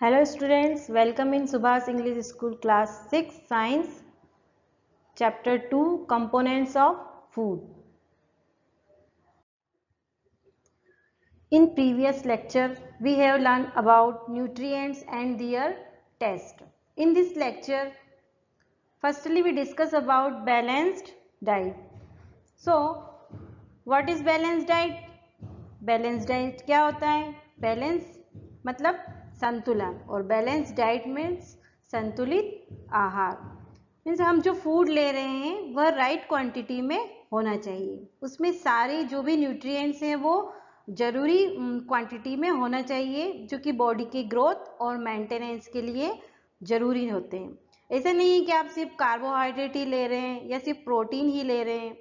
Hello students welcome in Subhash English school class six science chapter two components of food in previous lecture we have learn about nutrients and their test in this lecture firstly we discuss about balanced diet so what is balanced diet balance diet क्या होता है? Balance मतलब संतुलन और balance diet means संतुलित आहार। Means हम जो फ़ूड ले रहे हैं, वह राइट क्वांटिटी में होना चाहिए। उसमें सारे जो भी न्यूट्रिएंट्स हैं, वो ज़रूरी क्वांटिटी में होना चाहिए, जो कि बॉडी की ग्रोथ और मेंटेनेंस के लिए ज़रूरी होते हैं। ऐसा नहीं है कि आप सिर्फ़ कार्बोहाइड्रेट ही ले रहे हैं या सिर्फ़ प्रोटीन ही ले रहे हैं।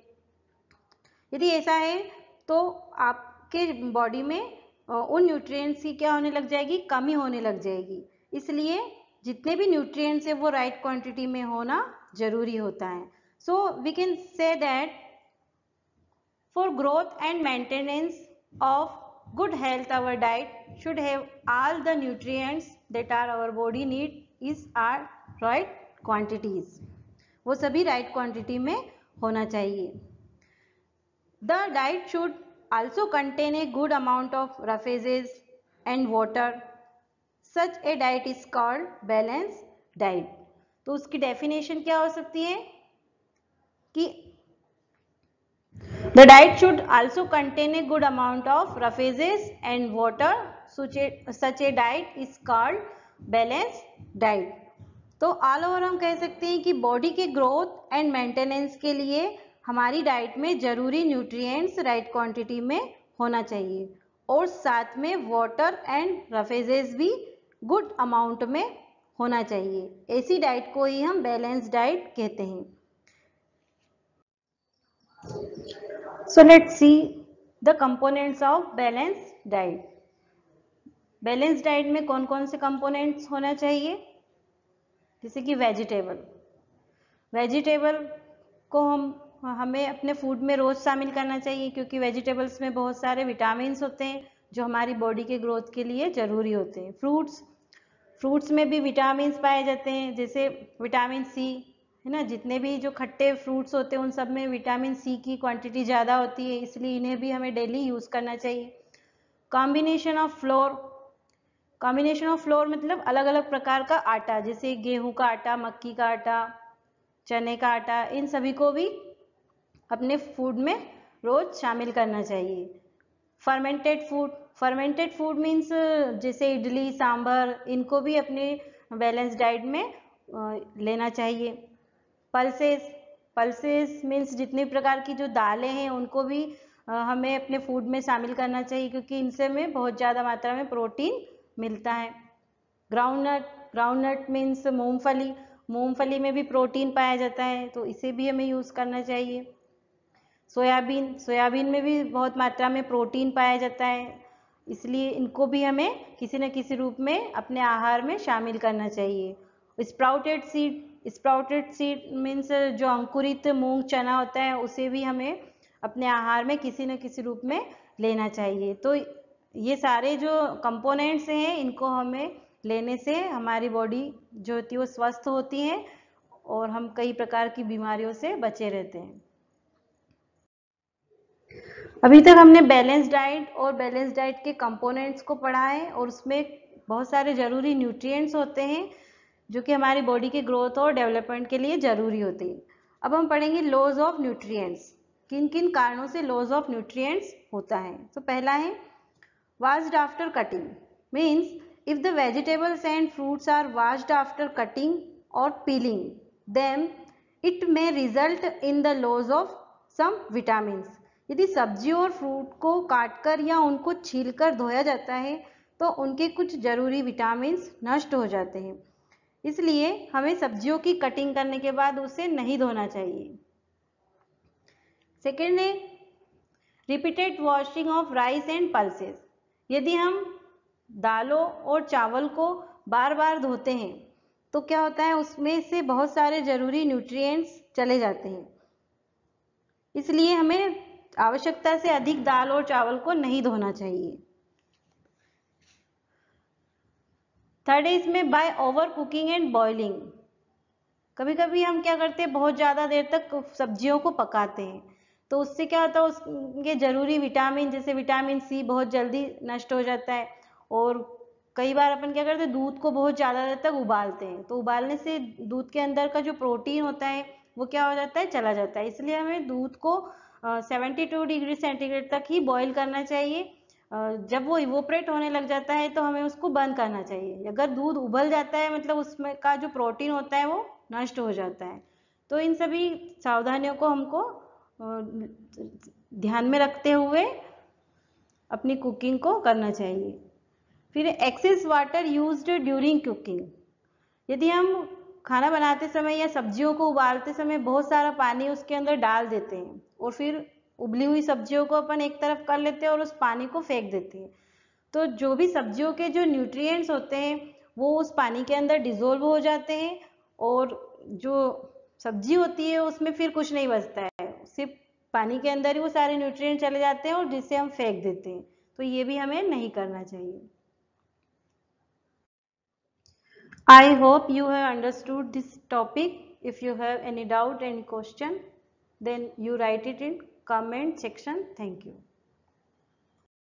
यदि ऐसा है तो आपके बॉडी में उन न्यूट्रिएंट्स की क्या होने लग जाएगी? कमी होने लग जाएगी। इसलिए जितने भी न्यूट्रिएंट्स है, वो राइट right क्वांटिटी में होना ज़रूरी होता है। So we can say that for growth and maintenance of good health our diet should have all the nutrients that are our body need is are right quantities वो सभी right right quantity में होना चाहिए। The diet should also contain a good amount of roughages and water. Such a diet is called balanced diet. तो उसकी definition क्या हो सकती है कि should also contain a good amount of roughages and water. Such a, such a diet is called balanced diet. तो all over हम कह सकते हैं कि बॉडी के ग्रोथ एंड मेंटेनेंस के लिए हमारी डाइट में ज़रूरी न्यूट्रिएंट्स राइट क्वांटिटी में होना चाहिए। और साथ में वाटर एंड रफेजेस भी गुड अमाउंट में होना चाहिए। ऐसी डाइट को ही हम बैलेंस डाइट कहते हैं। So let see the components of balance diet balance diet में कौन कौन से कंपोनेंट्स होना चाहिए? जैसे कि वेजिटेबल वेजिटेबल को हम हमें अपने फ़ूड में रोज़ शामिल करना चाहिए क्योंकि वेजिटेबल्स में बहुत सारे विटामिन होते हैं जो हमारी बॉडी के ग्रोथ के लिए ज़रूरी होते हैं। फ्रूट्स फ्रूट्स में भी विटामिन पाए जाते हैं, जैसे विटामिन सी है ना? जितने भी जो खट्टे फ्रूट्स होते हैं, उन सब में विटामिन सी की क्वांटिटी ज़्यादा होती है, इसलिए इन्हें भी हमें डेली यूज़ करना चाहिए। Combination of flour combination of flour मतलब अलग अलग प्रकार का आटा, जैसे गेहूँ का आटा, मक्की का आटा, चने का आटा, इन सभी को भी अपने फ़ूड में रोज़ शामिल करना चाहिए। Fermented food fermented food means जैसे इडली, सांभर, इनको भी अपने बैलेंस डाइट में लेना चाहिए। पल्सेस पल्सेस मीन्स जितने प्रकार की जो दालें हैं, उनको भी हमें अपने फ़ूड में शामिल करना चाहिए, क्योंकि इनसे में बहुत ज़्यादा मात्रा में प्रोटीन मिलता है। ग्राउंडनट ग्राउंडनट मीन्स मूंगफली। मूंगफली में भी प्रोटीन पाया जाता है तो इसे भी हमें यूज़ करना चाहिए। सोयाबीन सोयाबीन में भी बहुत मात्रा में प्रोटीन पाया जाता है। इसलिए इनको भी हमें किसी न किसी रूप में अपने आहार में शामिल करना चाहिए। Sprouted seed sprouted seed means जो अंकुरित मूंग चना होता है, उसे भी हमें अपने आहार में किसी न किसी रूप में लेना चाहिए। तो ये सारे जो कंपोनेंट्स हैं, इनको हमें लेने से हमारी बॉडी जो होती है, वो स्वस्थ होती है और हम कई प्रकार की बीमारियों से बचे रहते हैं। अभी तक हमने बैलेंस डाइट और बैलेंस डाइट के कंपोनेंट्स को पढ़ा है और उसमें बहुत सारे ज़रूरी न्यूट्रिएंट्स होते हैं जो कि हमारी बॉडी के ग्रोथ और डेवलपमेंट के लिए ज़रूरी होते हैं। अब हम पढ़ेंगे लॉज ऑफ़ न्यूट्रिएंट्स। किन किन कारणों से लॉज ऑफ़ न्यूट्रिएंट्स होता है? तो पहला है washed after cutting means if the vegetables and fruits are washed after cutting और peeling them it may result in the loss of some vitamins यदि सब्ज़ी और फ्रूट को काटकर या उनको छीलकर धोया जाता है तो उनके कुछ ज़रूरी विटामिन नष्ट हो जाते हैं। इसलिए हमें सब्जियों की कटिंग करने के बाद उसे नहीं धोना चाहिए। सेकेंड है, repeated washing of rice and pulses यदि हम दालों और चावल को बार बार धोते हैं तो क्या होता है, उसमें से बहुत सारे ज़रूरी न्यूट्रिएंट्स चले जाते हैं। इसलिए हमें आवश्यकता से अधिक दाल और चावल को नहीं धोना चाहिए। थर्ड है इसमें by over cooking and boiling कभी कभी हम क्या करते हैं, बहुत ज़्यादा देर तक सब्जियों को पकाते हैं। तो उससे क्या होता है, उसके ज़रूरी विटामिन जैसे विटामिन सी बहुत जल्दी नष्ट हो जाता है और कई बार अपन क्या करते हैं, दूध को बहुत ज़्यादा देर तक उबालते हैं। तो उबालने से दूध के अंदर का जो प्रोटीन होता है, वो क्या हो जाता है, चला जाता है। इसलिए हमें दूध को सेवेंटी टू डिग्री सेंटीग्रेड तक ही बॉईल करना चाहिए। जब वो इवोपरेट होने लग जाता है तो हमें उसको बंद करना चाहिए। अगर दूध उबल जाता है मतलब उसमें का जो प्रोटीन होता है वो नष्ट हो जाता है। तो इन सभी सावधानियों को हमको ध्यान में रखते हुए अपनी कुकिंग को करना चाहिए। फिर excess water used during cooking यदि हम खाना बनाते समय या सब्जियों को उबालते समय बहुत सारा पानी उसके अंदर डाल देते हैं और फिर उबली हुई सब्जियों को अपन एक तरफ़ कर लेते हैं और उस पानी को फेंक देते हैं। तो जो भी सब्जियों के जो न्यूट्रिएंट्स होते हैं, वो उस पानी के अंदर डिजोल्व हो जाते हैं और जो सब्ज़ी होती है, उसमें फिर कुछ नहीं बचता है। सिर्फ़ पानी के अंदर ही वो सारे न्यूट्रिएंट चले जाते हैं और जिससे हम फेंक देते हैं। तो ये भी हमें नहीं करना चाहिए। I hope you have understood this topic. If you have any doubt, any question, then you write it in comment section. Thank you.